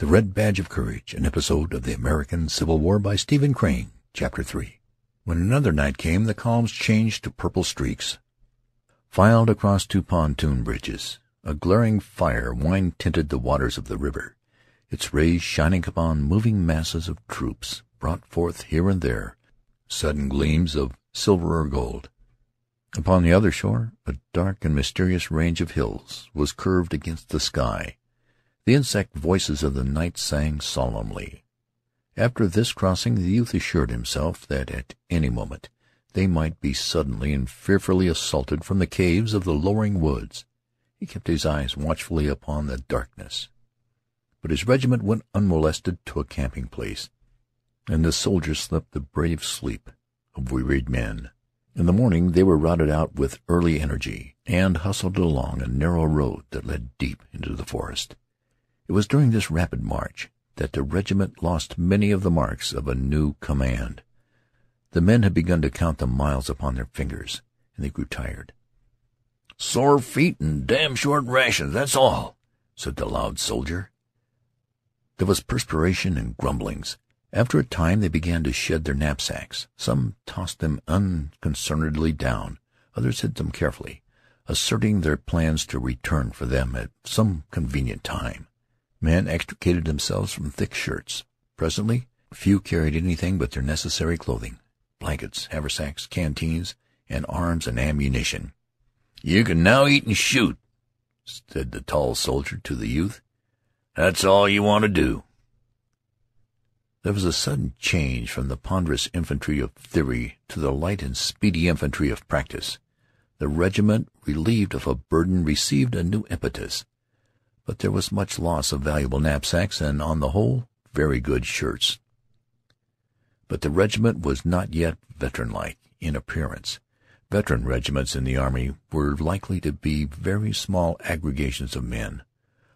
The Red Badge of Courage, an episode of the American Civil War by Stephen Crane, Chapter 3 When another night came, the columns changed to purple streaks, filed across two pontoon bridges. A glaring fire wine-tinted the waters of the river, its rays shining upon moving masses of troops, brought forth here and there sudden gleams of silver or gold. Upon the other shore a dark and mysterious range of hills was curved against the sky. The insect voices of the night sang solemnly. After this crossing the youth assured himself that at any moment they might be suddenly and fearfully assaulted from the caves of the lowering woods. He kept his eyes watchfully upon the darkness. But his regiment went unmolested to a camping place, and the soldiers slept the brave sleep of wearied men. In the morning they were routed out with early energy, and hustled along a narrow road that led deep into the forest. It was during this rapid march that the regiment lost many of the marks of a new command. The men had begun to count the miles upon their fingers, and they grew tired. "Sore feet and damn short rations, that's all," said the loud soldier. There was perspiration and grumblings. After a time they began to shed their knapsacks. Some tossed them unconcernedly down, others hid them carefully, asserting their plans to return for them at some convenient time. Men extricated themselves from thick shirts. Presently few carried anything but their necessary clothing blankets, haversacks, canteens, and arms and ammunition. "You can now eat and shoot," said the tall soldier to the youth. "That's all you want to do." There was a sudden change from the ponderous infantry of theory to the light and speedy infantry of practice. The regiment, relieved of a burden, received a new impetus but there was much loss of valuable knapsacks and, on the whole, very good shirts. But the regiment was not yet veteran-like in appearance. Veteran regiments in the army were likely to be very small aggregations of men.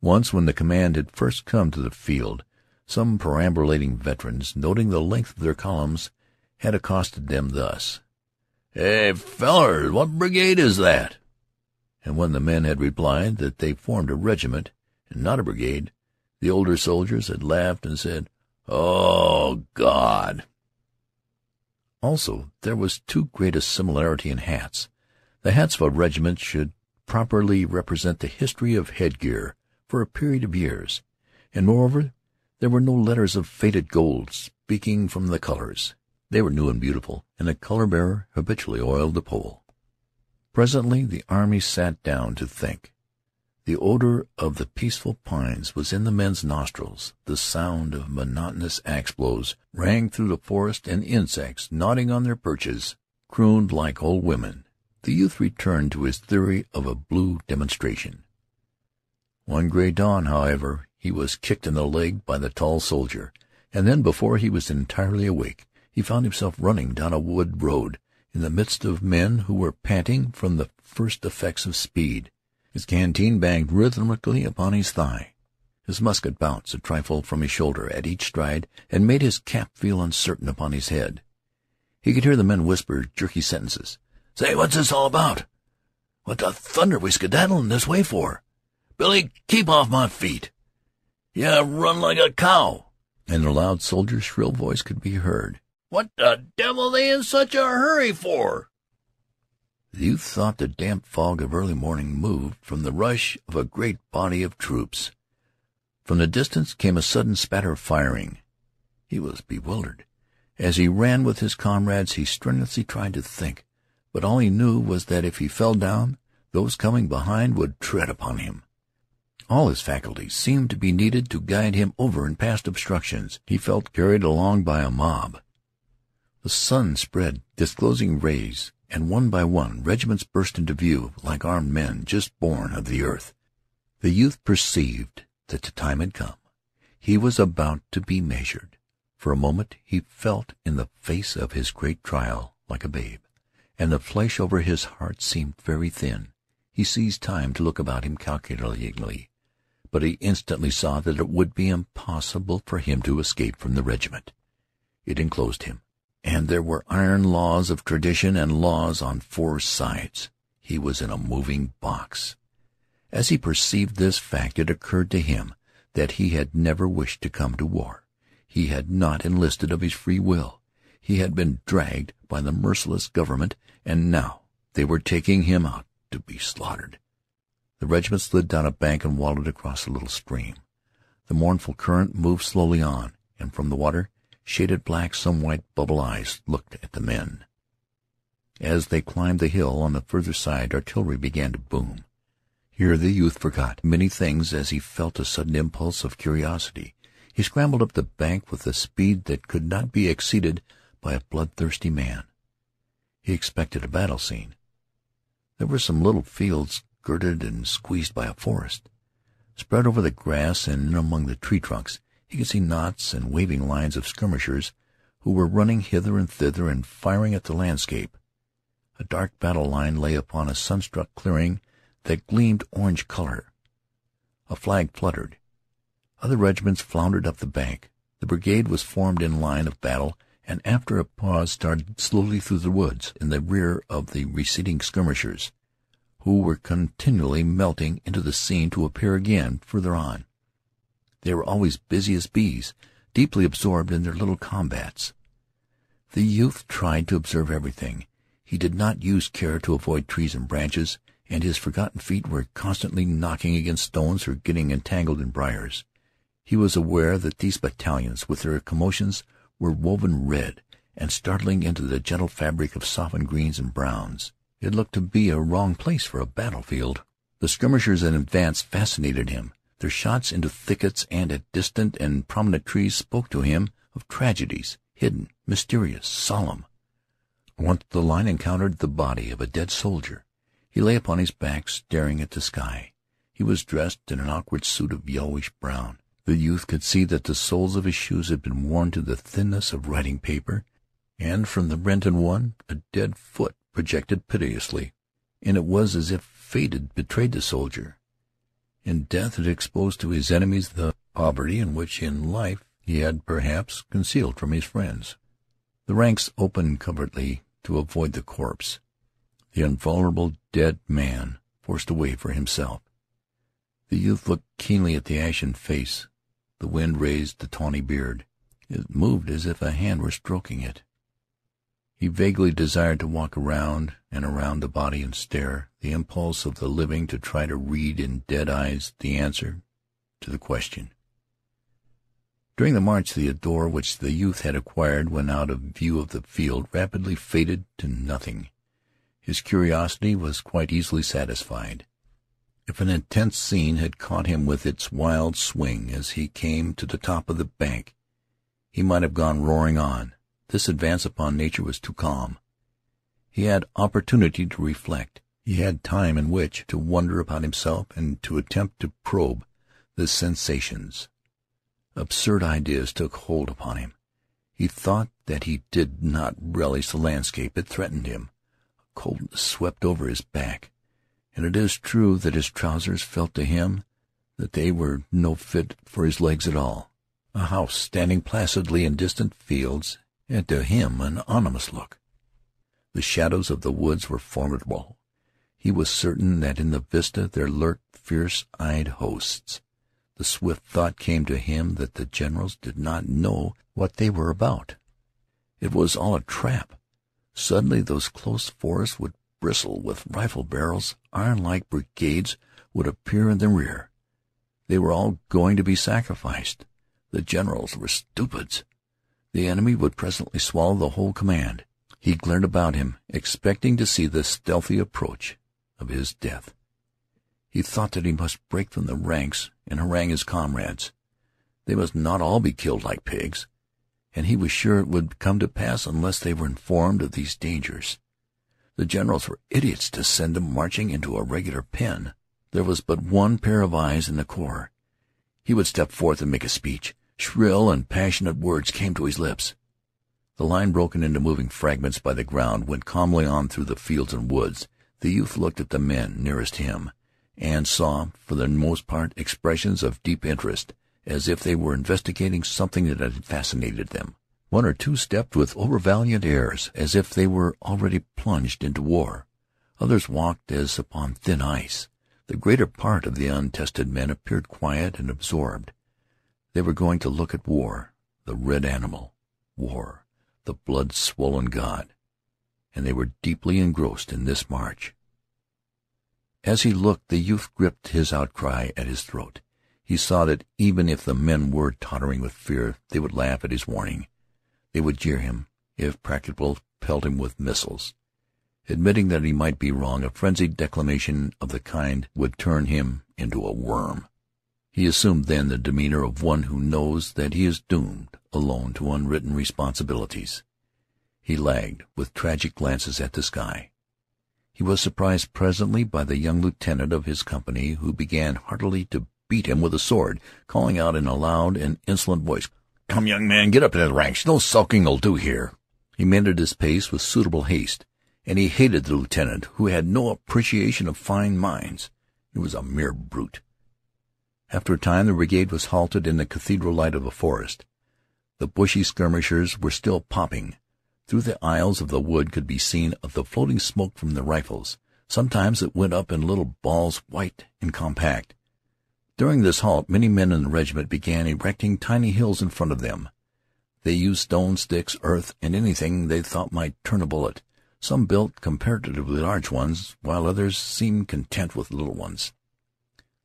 Once, when the command had first come to the field, some perambulating veterans, noting the length of their columns, had accosted them thus: "Hey, fellers, what brigade is that?" And when the men had replied that they formed a regiment, and not a brigade, the older soldiers had laughed and said, "Oh, God!" Also, there was too great a similarity in hats. The hats of a regiment should properly represent the history of headgear for a period of years, and moreover there were no letters of faded gold speaking from the colors. They were new and beautiful, and the color-bearer habitually oiled the pole. Presently the army sat down to think. The odor of the peaceful pines was in the men's nostrils. The sound of monotonous axe blows rang through the forest, and insects, nodding on their perches, crooned like old women. The youth returned to his theory of a blue demonstration. One gray dawn, however, he was kicked in the leg by the tall soldier, and then, before he was entirely awake, he found himself running down a wood road in the midst of men who were panting from the first effects of speed. His canteen banged rhythmically upon his thigh. His musket bounced a trifle from his shoulder at each stride and made his cap feel uncertain upon his head. He could hear the men whisper jerky sentences. "Say, what's this all about? What the thunder we skedaddling this way for? Billy, keep off my feet! You run like a cow!" And the loud soldier's shrill voice could be heard. "What the devil they in such a hurry for?" The youth thought the damp fog of early morning moved from the rush of a great body of troops. From the distance came a sudden spatter of firing. He was bewildered. As he ran with his comrades he strenuously tried to think, but all he knew was that if he fell down those coming behind would tread upon him. All his faculties seemed to be needed to guide him over and past obstructions. He felt carried along by a mob. The sun spread disclosing rays and one by one regiments burst into view like armed men just born of the earth. The youth perceived that the time had come. He was about to be measured. For a moment he felt in the face of his great trial like a babe, and the flesh over his heart seemed very thin. He seized time to look about him calculatingly, but he instantly saw that it would be impossible for him to escape from the regiment. It enclosed him and there were iron laws of tradition and laws on four sides. He was in a moving box. As he perceived this fact it occurred to him that he had never wished to come to war. He had not enlisted of his free will. He had been dragged by the merciless government, and now they were taking him out to be slaughtered. The regiment slid down a bank and wallowed across a little stream. The mournful current moved slowly on, and from the water, shaded black, some white bubble eyes looked at the men. As they climbed the hill on the further side, artillery began to boom. Here the youth forgot many things as he felt a sudden impulse of curiosity. He scrambled up the bank with a speed that could not be exceeded by a bloodthirsty man. He expected a battle scene. There were some little fields girded and squeezed by a forest. Spread over the grass and among the tree trunks he could see knots and waving lines of skirmishers who were running hither and thither and firing at the landscape. A dark battle line lay upon a sunstruck clearing that gleamed orange color. A flag fluttered. Other regiments floundered up the bank. The brigade was formed in line of battle, and after a pause started slowly through the woods in the rear of the receding skirmishers, who were continually melting into the scene to appear again further on. They were always busy as bees, deeply absorbed in their little combats. The youth tried to observe everything. He did not use care to avoid trees and branches, and his forgotten feet were constantly knocking against stones or getting entangled in briars. He was aware that these battalions, with their commotions, were woven red and startling into the gentle fabric of softened greens and browns. It looked to be a wrong place for a battlefield. The skirmishers in advance fascinated him. Their shots into thickets and at distant and prominent trees spoke to him of tragedies, hidden, mysterious, solemn. Once the line encountered the body of a dead soldier. He lay upon his back, staring at the sky. He was dressed in an awkward suit of yellowish brown. The youth could see that the soles of his shoes had been worn to the thinness of writing paper, and from the rent in one a dead foot projected piteously, and it was as if fate had betrayed the soldier. In death it exposed to his enemies the poverty in which in life he had perhaps concealed from his friends. The ranks opened covertly to avoid the corpse, the invulnerable dead man forced away for himself. The youth looked keenly at the ashen face. The wind raised the tawny beard. It moved as if a hand were stroking it. He vaguely desired to walk around and around the body and stare, the impulse of the living to try to read in dead eyes the answer to the question. During the march the ardor which the youth had acquired when out of view of the field rapidly faded to nothing. His curiosity was quite easily satisfied. If an intense scene had caught him with its wild swing as he came to the top of the bank, he might have gone roaring on. This advance upon nature was too calm. He had opportunity to reflect. He had time in which to wonder about himself and to attempt to probe the sensations. Absurd ideas took hold upon him. He thought that he did not relish the landscape. It threatened him. A coldness swept over his back, and it is true that his trousers felt to him that they were no fit for his legs at all. A house standing placidly in distant fields had to him an ominous look. The shadows of the woods were formidable. He was certain that in the vista there lurked fierce-eyed hosts. The swift thought came to him that the generals did not know what they were about. It was all a trap. Suddenly those close forests would bristle with rifle barrels, iron-like brigades would appear in the rear. They were all going to be sacrificed. The generals were stupids. The enemy would presently swallow the whole command. He glared about him, expecting to see the stealthy approach of his death. He thought that he must break from the ranks and harangue his comrades. They must not all be killed like pigs, and he was sure it would come to pass unless they were informed of these dangers. The generals were idiots to send them marching into a regular pen. There was but one pair of eyes in the corps. He would step forth and make a speech. Shrill and passionate words came to his lips. The line, broken into moving fragments by the ground, went calmly on through the fields and woods. The youth looked at the men nearest him, and saw, for the most part, expressions of deep interest, as if they were investigating something that had fascinated them. One or two stepped with overvaliant airs, as if they were already plunged into war. Others walked as upon thin ice. The greater part of the untested men appeared quiet and absorbed. They were going to look at war, the red animal, war, the blood-swollen god, and they were deeply engrossed in this march. As he looked the youth gripped his outcry at his throat. He saw that even if the men were tottering with fear they would laugh at his warning. They would jeer him, if practicable pelt him with missiles. Admitting that he might be wrong, a frenzied declamation of the kind would turn him into a worm. He assumed then the demeanor of one who knows that he is doomed alone to unwritten responsibilities. He lagged, with tragic glances at the sky. He was surprised presently by the young lieutenant of his company, who began heartily to beat him with a sword, calling out in a loud and insolent voice, "Come, young man, get up in the ranks. No sulking'll do here." He mended his pace with suitable haste, and he hated the lieutenant, who had no appreciation of fine minds. He was a mere brute. After a time the brigade was halted in the cathedral light of a forest. The bushy skirmishers were still popping. Through the aisles of the wood could be seen of the floating smoke from the rifles. Sometimes it went up in little balls, white and compact. During this halt many men in the regiment began erecting tiny hills in front of them. They used stones, sticks, earth, and anything they thought might turn a bullet. Some built comparatively large ones, while others seemed content with little ones.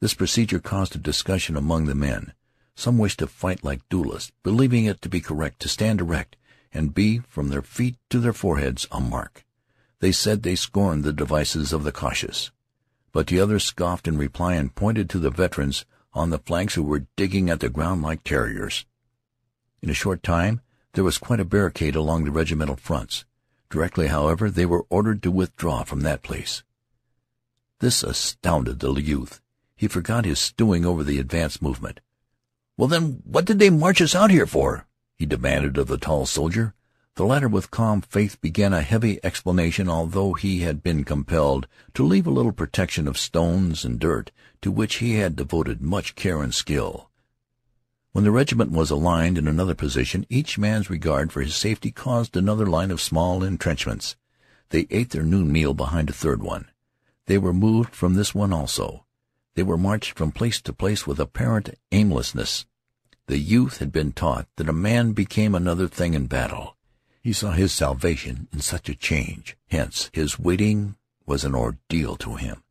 This procedure caused a discussion among the men. Some wished to fight like duelists, believing it to be correct to stand erect and be, from their feet to their foreheads, a mark. They said they scorned the devices of the cautious. But the others scoffed in reply and pointed to the veterans on the flanks who were digging at the ground like terriers. In a short time there was quite a barricade along the regimental fronts. Directly, however, they were ordered to withdraw from that place. This astounded the youth. He forgot his stewing over the advance movement. "Well, then, what did they march us out here for?" he demanded of the tall soldier. The latter with calm faith began a heavy explanation, although he had been compelled to leave a little protection of stones and dirt, to which he had devoted much care and skill. When the regiment was aligned in another position, each man's regard for his safety caused another line of small entrenchments. They ate their noon meal behind a third one. They were moved from this one also. They were marched from place to place with apparent aimlessness. The youth had been taught that a man became another thing in battle. He saw his salvation in such a change. Hence his waiting was an ordeal to him.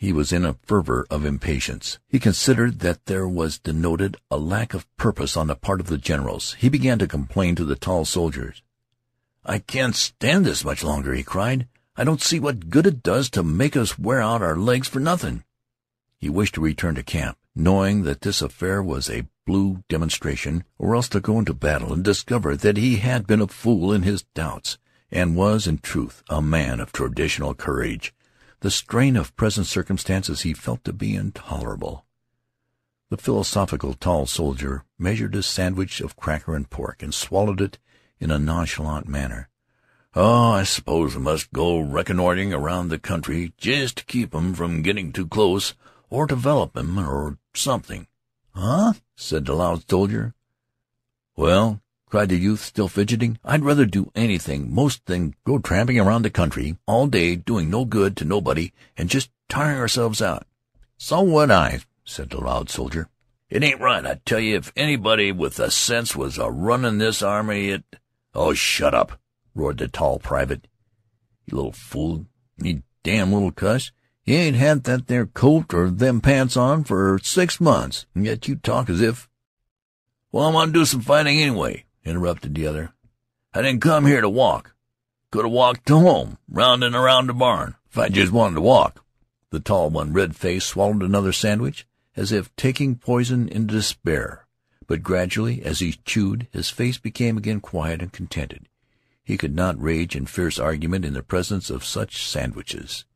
He was in a fervor of impatience. He considered that there was denoted a lack of purpose on the part of the generals. He began to complain to the tall soldiers. "I can't stand this much longer," he cried. "I don't see what good it does to make us wear out our legs for nothing." He wished to return to camp, knowing that this affair was a blue demonstration, or else to go into battle and discover that he had been a fool in his doubts, and was, in truth, a man of traditional courage. The strain of present circumstances he felt to be intolerable. The philosophical tall soldier measured a sandwich of cracker and pork, and swallowed it in a nonchalant manner. "Oh, I suppose I must go reconnoitering around the country just to keep 'em from getting too close or develop him, or something." "Huh?" said the loud soldier. "Well," cried the youth, still fidgeting, "I'd rather do anything most than go tramping around the country all day doing no good to nobody and just tiring ourselves out." "So would I," said the loud soldier. "It ain't right, I tell you. If anybody with a sense was a runnin' this army it—" "Oh, shut up!" roared the tall private. "You little fool! You damn little cuss! You ain't had that there coat or them pants on for six months, and yet you talk as if—" "Well, I'm going to do some fighting anyway," interrupted the other. "I didn't come here to walk. Could have walked to home, round and around the barn, if I just wanted to walk." The tall one, red-faced, swallowed another sandwich, as if taking poison in despair. But gradually, as he chewed, his face became again quiet and contented. He could not rage in fierce argument in the presence of such sandwiches.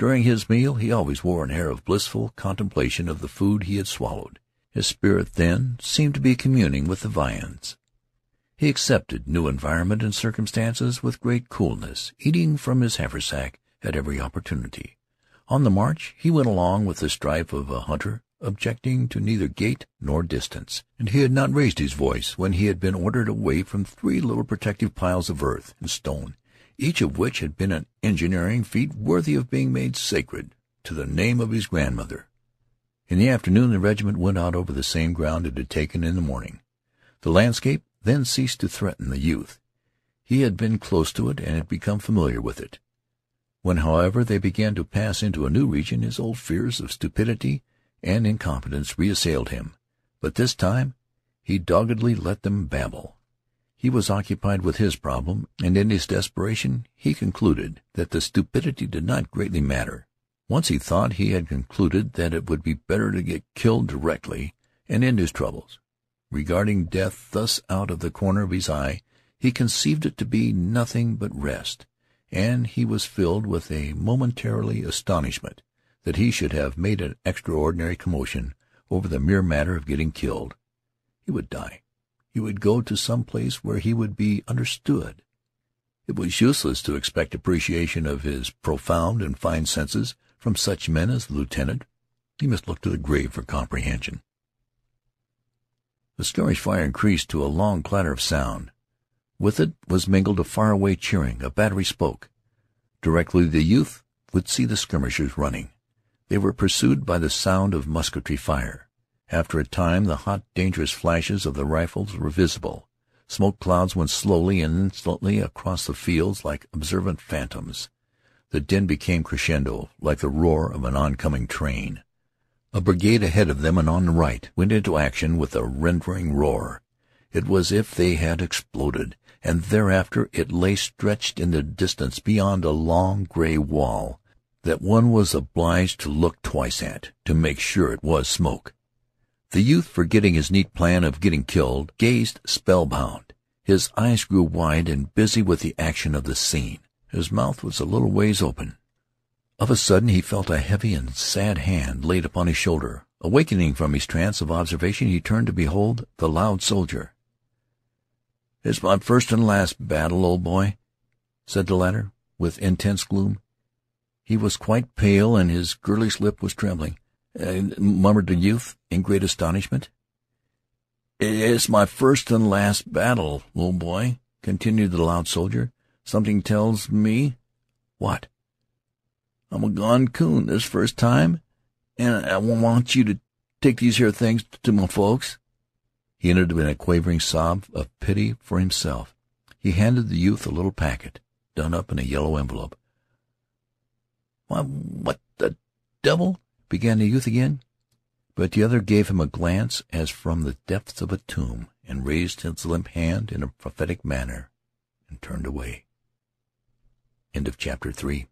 During his meal he always wore an air of blissful contemplation of the food he had swallowed. His spirit, then, seemed to be communing with the viands. He accepted new environment and circumstances with great coolness, eating from his haversack at every opportunity. On the march he went along with the stride of a hunter, objecting to neither gait nor distance, and he had not raised his voice when he had been ordered away from three little protective piles of earth and stone each of which had been an engineering feat worthy of being made sacred to the name of his grandmother. In the afternoon the regiment went out over the same ground it had taken in the morning. The landscape then ceased to threaten the youth. He had been close to it and had become familiar with it. When, however, they began to pass into a new region, his old fears of stupidity and incompetence reassailed him. But this time he doggedly let them babble. He was occupied with his problem, and in his desperation he concluded that the stupidity did not greatly matter. Once he thought he had concluded that it would be better to get killed directly and end his troubles. Regarding death thus out of the corner of his eye, he conceived it to be nothing but rest, and he was filled with a momentary astonishment that he should have made an extraordinary commotion over the mere matter of getting killed. He would die. He would go to some place where he would be understood. It was useless to expect appreciation of his profound and fine senses from such men as the lieutenant. He must look to the grave for comprehension. The skirmish fire increased to a long clatter of sound. With it was mingled a far-away cheering. A battery spoke. Directly the youth would see the skirmishers running. They were pursued by the sound of musketry fire. After a time the hot, dangerous flashes of the rifles were visible. Smoke clouds went slowly and insolently across the fields like observant phantoms. The din became crescendo, like the roar of an oncoming train. A brigade ahead of them and on the right went into action with a rending roar. It was as if they had exploded, and thereafter it lay stretched in the distance beyond a long gray wall that one was obliged to look twice at to make sure it was smoke. The youth, forgetting his neat plan of getting killed, gazed spellbound. His eyes grew wide and busy with the action of the scene. His mouth was a little ways open. Of a sudden he felt a heavy and sad hand laid upon his shoulder. Awakening from his trance of observation, he turned to behold the loud soldier. "It's my first and last battle, old boy," said the latter, with intense gloom. He was quite pale, and his girlish lip was trembling. Murmured the youth, in great astonishment. "It's my first and last battle, little boy," continued the loud soldier. Something tells me What? I'm a gone coon this first time, and I want you to take these here things to my folks." He ended in a quavering sob of pity for himself. He handed the youth a little packet, done up in a yellow envelope. "Why, what the devil—" began the youth again. But the other gave him a glance as from the depths of a tomb, and raised his limp hand in a prophetic manner, and turned away. End of chapter three.